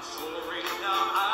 I'm sorry now,